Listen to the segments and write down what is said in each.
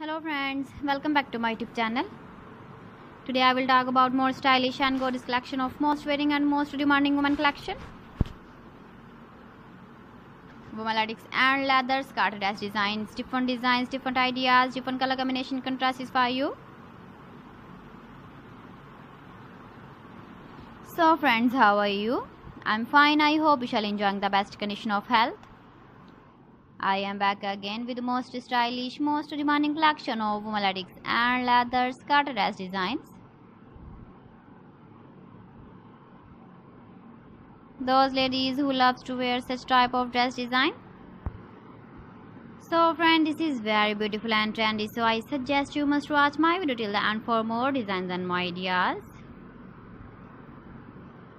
Hello friends, welcome back to my YouTube channel. Today I will talk about more stylish and gorgeous collection of most wearing and most demanding woman collection. Womalatics and leather skirt as designs, different designs, different ideas, different color combination contrasts for you. So friends, how are you? I'm fine. I hope you shall enjoying the best condition of health. I am back again with the most stylish, most demanding collection of melodics and leather skirt dress designs. Those ladies who loves to wear such type of dress design. So friend, this is very beautiful and trendy. So I suggest you must watch my video till the end for more designs and more ideas.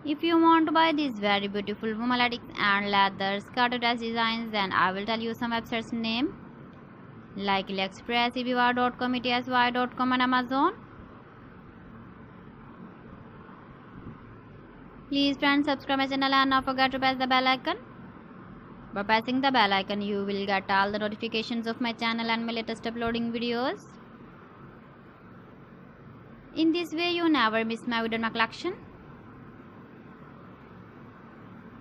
If you want to buy these very beautiful melodics and leather skirt dress designs, then I will tell you some websites name like AliExpress, eBay.com, ETSY.com and Amazon. Please friends subscribe my channel and not forget to press the bell icon. By pressing the bell icon, you will get all the notifications of my channel and my latest uploading videos. In this way, you never miss my video collection.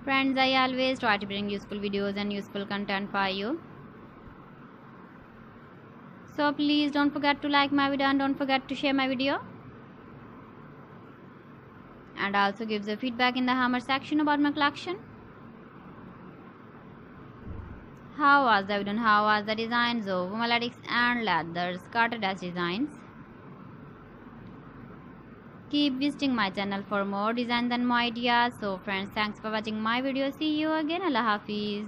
Friends, I always try to bring useful videos and useful content for you. So please don't forget to like my video and don't forget to share my video. And also give the feedback in the hammer section about my collection. How was the video how was the designs of melodics and leather skirt dress designs? Keep visiting my channel for more designs and more ideas. So friends thanks for watching my video. See you again. Allah hafiz